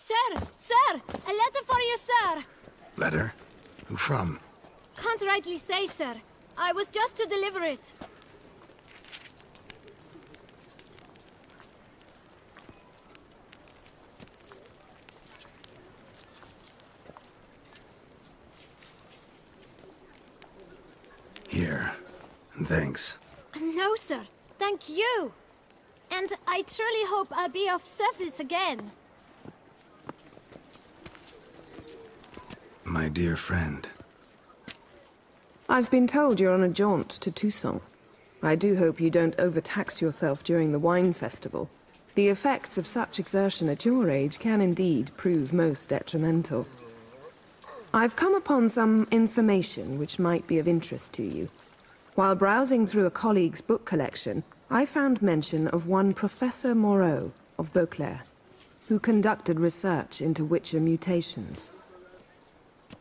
Sir, sir, a letter for you, sir. Letter? Who from? Can't rightly say, sir. I was just to deliver it. Here. And thanks. No, sir. Thank you. And I truly hope I'll be of service again. My dear friend. I've been told you're on a jaunt to Toussaint. I do hope you don't overtax yourself during the wine festival. The effects of such exertion at your age can indeed prove most detrimental. I've come upon some information which might be of interest to you. While browsing through a colleague's book collection, I found mention of one Professor Moreau of Beauclair, who conducted research into Witcher mutations.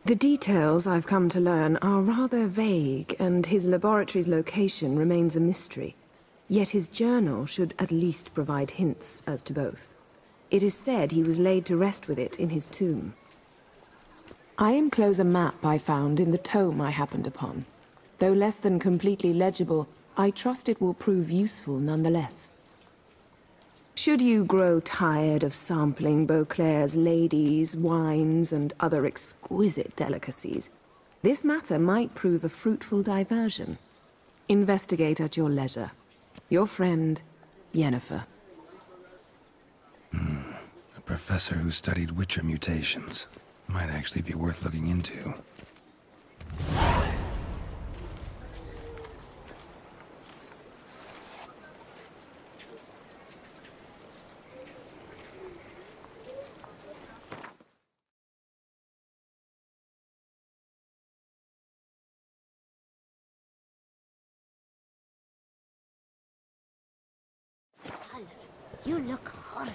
The details I've come to learn are rather vague, and his laboratory's location remains a mystery. Yet his journal should at least provide hints as to both. It is said he was laid to rest with it in his tomb. I enclose a map I found in the tome I happened upon. Though less than completely legible, I trust it will prove useful nonetheless. Should you grow tired of sampling Beauclair's ladies, wines, and other exquisite delicacies, this matter might prove a fruitful diversion. Investigate at your leisure. Your friend, Yennefer. Hmm. A professor who studied Witcher mutations. Might actually be worth looking into. You look horrid.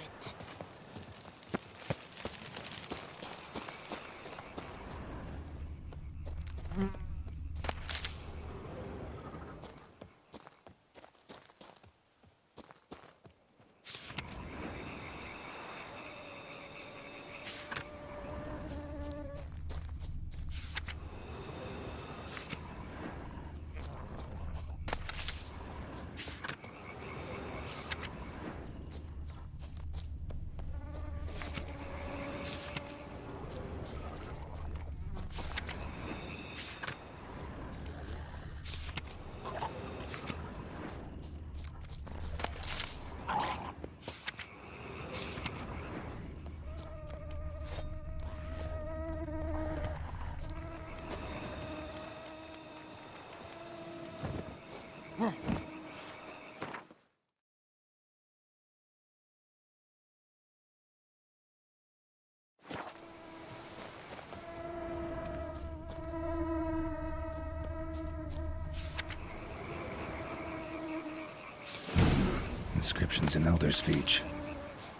Inscriptions in Elder speech.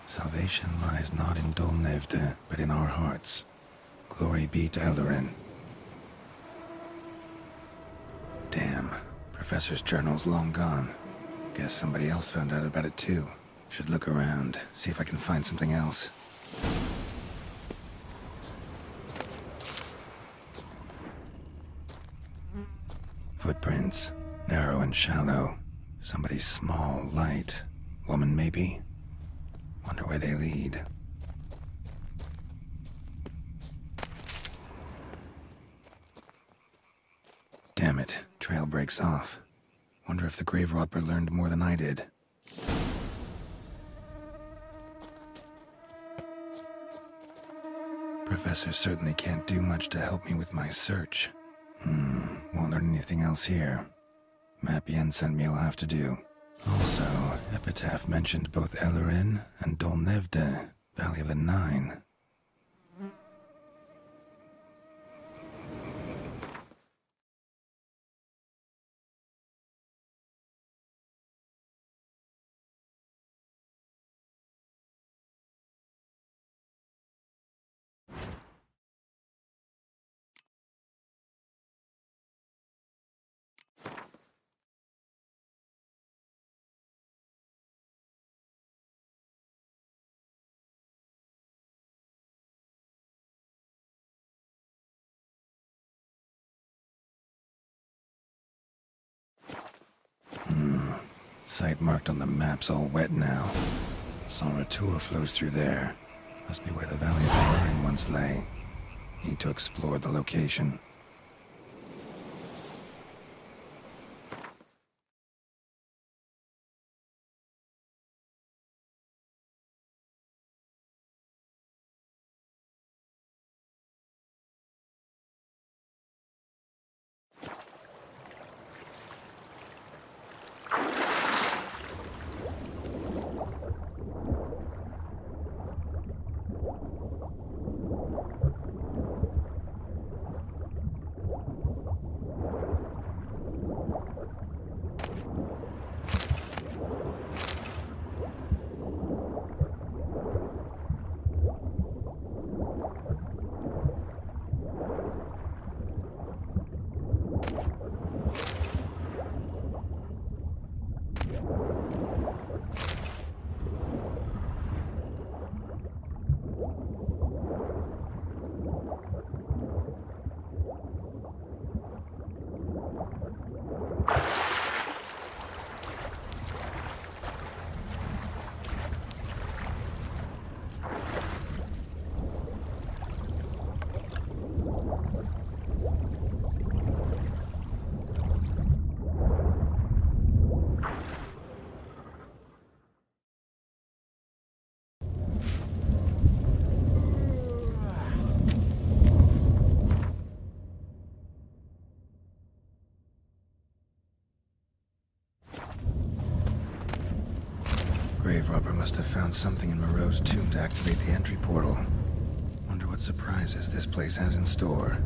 Salvation lies not in Dol Naevdeal, but in our hearts. Glory be to Aelirenn. Damn. Professor's journal's long gone. Guess somebody else found out about it too. Should look around, see if I can find something else. Footprints. Narrow and shallow. Somebody small, light. Woman, maybe? Wonder where they lead. Damn it, trail breaks off. Wonder if the grave robber learned more than I did. Professor certainly can't do much to help me with my search. Hmm, won't learn anything else here. Map Yen sent me will have to do. Also, Epitaph mentioned both Aelirenn and Dol Naevdeal, Valley of the Nine. Site marked on the map's all wet now. Sansretour flows through there. Must be where the Valley of the Nine once lay. Need to explore the location. Grave robber must have found something in Moreau's tomb to activate the entry portal. Wonder what surprises this place has in store.